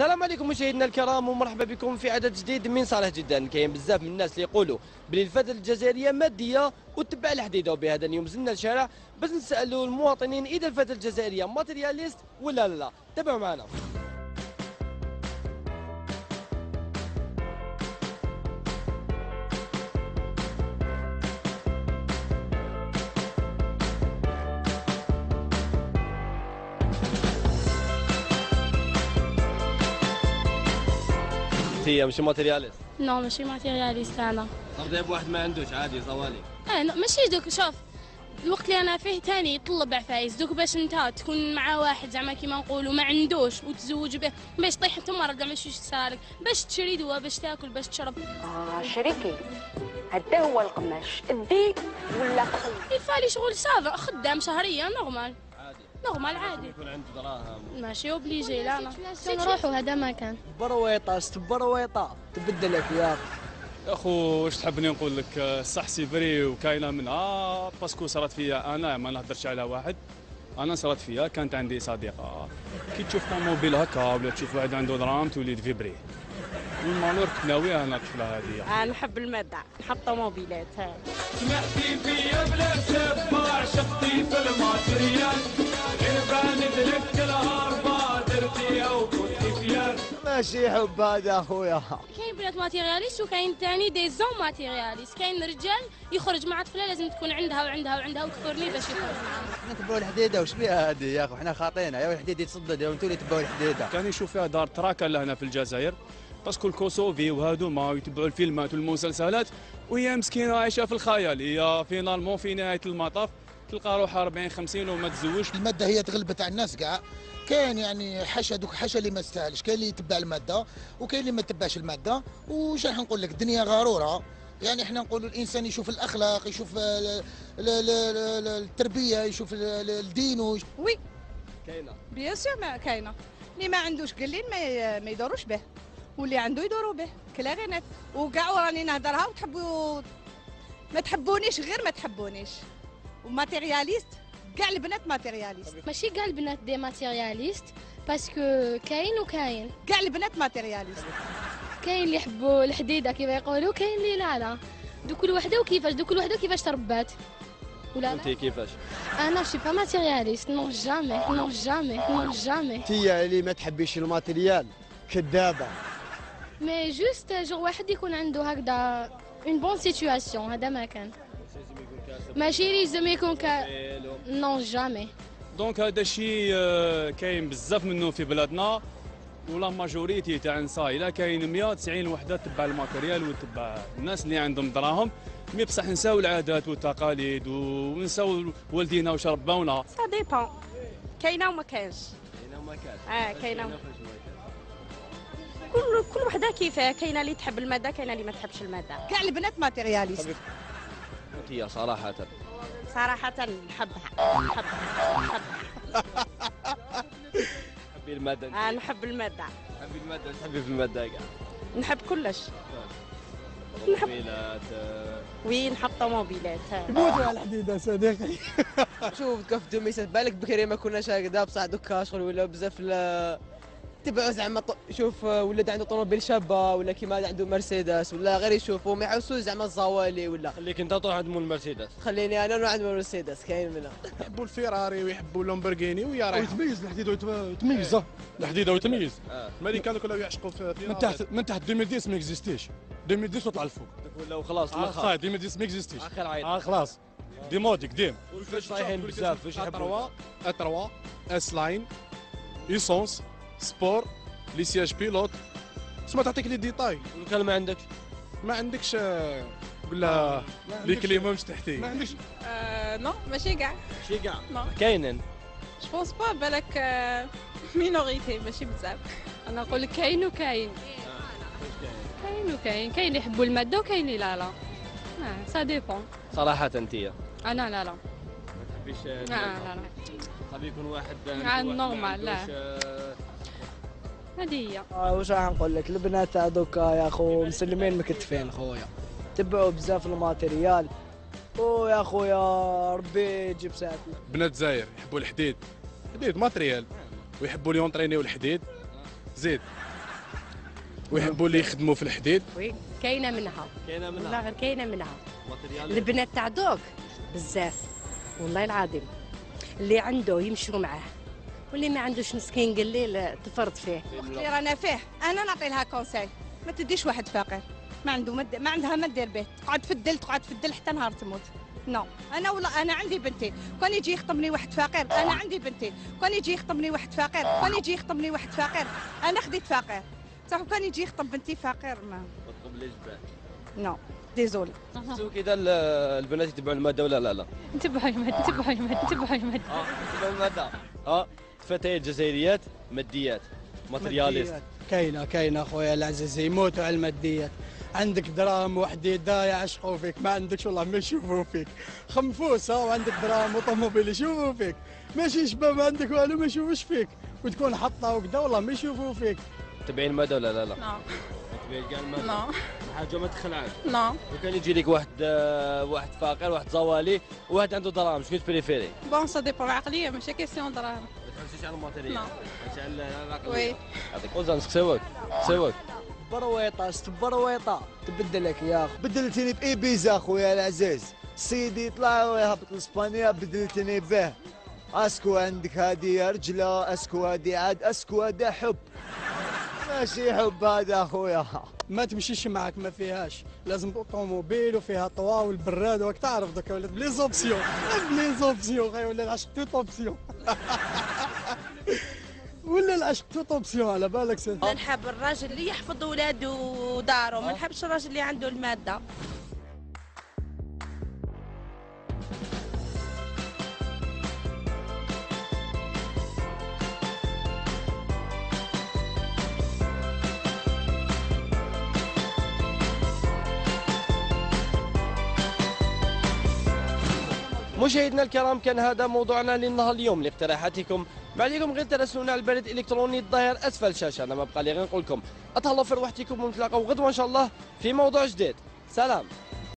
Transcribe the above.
السلام عليكم مشاهدينا الكرام ومرحبا بكم في عدد جديد من صالح جدا كاين بزاف من الناس اللي يقولوا بلي الفائده الجزائرية مادية وتبع الحديدة وبهذا اليوم نزلنا للشارع باش نسألوا المواطنين إذا الفائده الجزائرية ماتيرياليست ولا لا. تابعوا معنا. هي مش ماتيرياليست نو ماشي ماتيرياليست أنا. صرت بواحد ما عندوش عادي صوالي. آه ماشي دوك شوف الوقت اللي أنا فيه تاني يطلب عفايس. دوك باش أنت تكون مع واحد زعما كيما نقولوا ما عندوش وتزوج به باش طيح أنت مرة كاع ماشي صرالك باش تشري دواء باش تاكل باش تشرب. آه شريكي هدا هو القماش ادي ولا قصي يفالي شغل سافر خدام شهريا نورمال نورمال عادي يكون عنده دراهم. ماشي اوبليجي لا لا. نروحوا؟ هذا ما كان برويطة. استبرويطه تبدلك يا يا أخو واش تحبني نقول لك؟ آه، صح سي فري وكاينه منها باسكو صارت فيا أنا ما نهضرش على واحد. أنا صارت فيا كانت عندي صديقة. كي تشوف طوموبيل هكا ولا تشوف واحد عنده دراهم تولي تفيبري والمالور كنت ناوي أنا الطفله هذه. آه نحب المادة نحب طوموبيلات ها سمعتي فيا بلا سبع شفتي في الماتريال. غير لك الهربة درتيها وكنتي ماشي حب هذا أخويا. كاين بنات matérialistes وكاين تاني des hommes matérialistes. كاين رجال يخرج مع طفلة لازم تكون عندها وعندها وعندها وتفرني باش يخرج. معاها نتبعوا الحديدة وش بها هذه يا أخو؟ إحنا خاطينا. يا الحديد يتصدد يا وأنتم اللي تبعوا الحديدة. كان يشوف فيها دار تراكا لهنا في الجزائر. parce que الكوسوفي وهادو ما يتبعوا الفيلمات والمسلسلات وهي مسكينة عايشة في الخيال. هي finalement في نهاية المطاف تلقى روحها 40 50 وما تزوجش. المادة هي تغلبت على الناس كاع. كاين يعني حاشا دوك حاشا اللي ما يستاهلش كاين اللي يتبع المادة وكاين اللي ما يتبعش المادة. وش راح نقول لك؟ الدنيا غرورة. يعني إحنا نقولوا الإنسان يشوف الأخلاق يشوف ال- ال- ال- ال- التربية يشوف ال- ال- الدين ويش- oui. كاينة. bien sûr ما كاينة. اللي ما عندوش قليل ما يدوروش به. واللي عنده يدوروا به كلا غير وكاع راني نهضرها وتحبوا ما تحبونيش غير ما تحبونيش. و matérialistes كاع البنات matérialistes. ماشي كاع البنات des matérialistes parce que كاين وكاين. كاع البنات matérialistes. كاين اللي يحبوا الحديدة كيما يقولوا كاين اللي لا لا. دو كل وحدة وكيفاش دو كل وحدة وكيفاش تربات. ولا انت كيفاش؟ أنا je suis pas matérialiste non jamais non jamais non jamais. تي اللي ما تحبيش ال matériel كذابة. mais juste genre واحد يكون عنده هكذا une bonne situation هذا ما كان ماشي لازم يكون كا non jamais donc هذا الشيء كاين بزاف منه في بلادنا و la majorité تاع النساء الا كاين 190 وحده تبع ال matériel وتبع الناس اللي عندهم دراهم mais بصح نساو العادات والتقاليد ونساو والدينا واش ربونا ça dépend كاينة وما كاينش كاينة وما كاش آه كاينة كل كل وحدة كيفاه كاينة اللي تحب المادة كاينة اللي ما تحبش المادة. كاع البنات matérialistes هي صراحة. صراحة نحبها. نحبها نحبها تحبي الماده آه نحب المادة. تحبي المادة تحبي في المادة كاع. نحب كلش. طوموبيلات آه، oui نحب طوموبيلات ها. موتوا على الحديدة صديقي. شوف كيف دوميسات بالك بكري ما كناش هكذا بصح دوكا شغل ولا بزاف تبعوا زعما شوف ولاد عنده طوموبيل شابة ولا كيما عنده مرسيدس ولا غير يشوفوا ما يحوسوش زعما الزوالي ولا. خليك انت تروح عند مول مرسيدس. خليني أنا نروح عند مرسيدس كاين منها. يحبوا الفيراري ويحبوا اللامبورغيني ويا رايح. ويتميز الحديد ويتميز الحديده وتميز. آه. الامريكان كلهم يعشقوا في من تحت من تحت 2010 ما اكزيستيش 2010 وطلع الفوق. ولا وخلاص الآخر صاي 2010 ما اكزيستيش آخر عيط آه خلاص. دي مودي قديم والفلوس طايحين بزاف واش يحبوا؟ أتروا أتروا اس لاين إيسونس. سبور لي سياج بيلوت ما تعطيك لي ديتاي كان ما عندكش ما عندكش آه، ولا لي كليما مش تحتي ما عندكش. نو ماشي كاع شي كاع. كاينين. جو بونس با بالك مينوريتي ماشي بزاف. أنا نقول لك كاين وكاين. كاين. وكاين. كاين اللي يحبوا المادة وكاين اللي لا لا. آه ça dépend صراحة أنت. ما أنا لا لا. تحبيش لا لا. لا يكون واحد آه، ما normal، لا. آه، هذه هي آه واش راح نقول لك؟ البنات هذوك يا أخو مسلمين مكتفين خويا. تبعوا بزاف ال matériel. ويا خويا ربي يجيب ساعتنا. بنات دزاير يحبوا الحديد. حديد matériel. ويحبوا اللي entraîne يو الحديد زيد. ويحبوا اللي يخدموا في الحديد. oui كاينة منها. كاينة والله منها غير كاينة منها. البنات تاع دوك بزاف. والله العظيم. اللي عنده يمشوا معاه. واللي ما عندوش مسكين قليل تفرض فيه. اللي رانا فيه. أنا نعطي لها conseil ما تديش واحد فقير. ما عنده مد... ما عندها ما دير به تقعد في الدل تقعد في الدل حتى نهار تموت. non أنا ولا أنا عندي بنتي. كون يجي يخطبني واحد فقير أنا عندي بنتي. كون يجي يخطبني واحد فقير كون يجي يخطبني واحد فقير أنا خديت فقير. صح كون يجي يخطب بنتي فقير ما. ما تقبليش به non désolée سو كذا ال- البنات يتبعوا المادة ولا لا؟ لا. انتبهوا يا مد انتبهوا يا مد انتبهوا يا مد. آه يتبعوا المادة. آه. فتيات جزائريات ماديات matérialistes. كاينة كاينة خويا العزيز يموتوا على الماديات. عندك دراهم وحديده يعشقوا فيك ما عندكش والله ما يشوفوا فيك. خنفوسة وعندك دراهم وطوموبيل يشوفوا فيك. ماشي شباب ما عندك والو ما يشوفوش فيك. وتكون حطة وكذا والله ما يشوفوا فيك. تبعين الماده ولا لا؟ لا. نعم. تبعين كاع الماده نعم. حاجة ما تخلعك نعم. وكان يجي لك واحد آه، واحد فقير واحد زوالي وواحد عنده دراهم شنو ت préférer؟ bon ça dépend العقليه ماشي question دراهم. ما تحسش على ال matériel. نعم. على العقلية. oui. يعطيك وزن نسقسيوك نسقسيوك برويطة ست برويطه تبدلك يا اخو بدلتني بإيبيزا خويا العزيز. سيدي يطلع ويهبط لإسبانيا بدلتني به. أسكو عندك هذه رجلة أسكو هذه عاد أسكو هذا حب. ماشي حب هذا خويا ما تمشيش معك ما فيهاش. لازم طوموبيل وفيها طوا والبراد وراك تعرف دوكا ولات بلي زوبسيون بلي زوبسيون خاي ولا العشق توت أوبسيون. ولا العشق توت أوبسيون. على بالك سي نحب الراجل اللي يحفظ ولاده وداره ما نحبش الراجل اللي عنده المادة. مشاهدينا الكرام كان هذا موضوعنا للنهار اليوم لاقتراحاتكم. ما عليكم غير تراسلونا على البريد الإلكتروني الظاهر أسفل الشاشه أنا ما بقى لي غير نقول لكم اتهلاو في روحتكم ونتلاقاو غدوة إن شاء الله في موضوع جديد. سلام.